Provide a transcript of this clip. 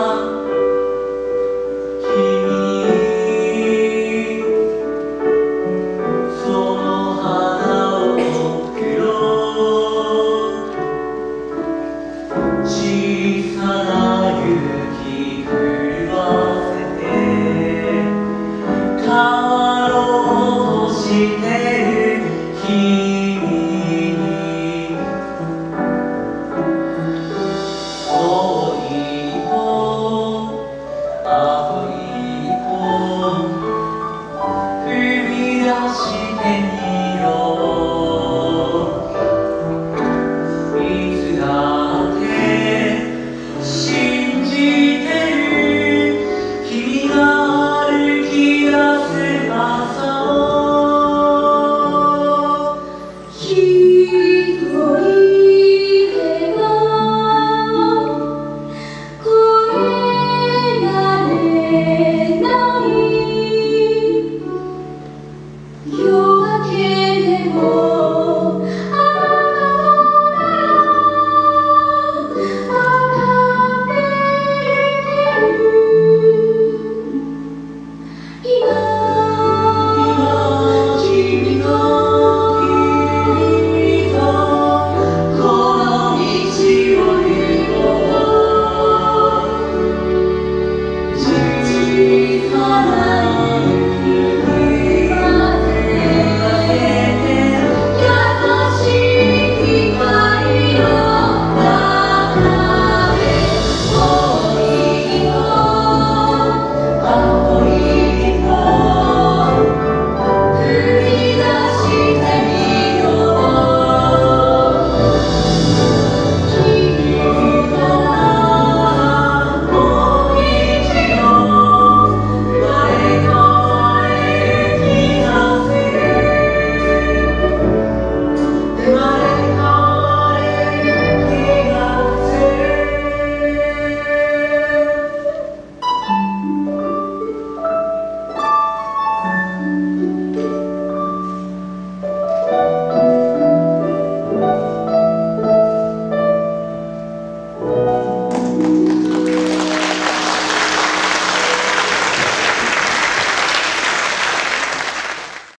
love.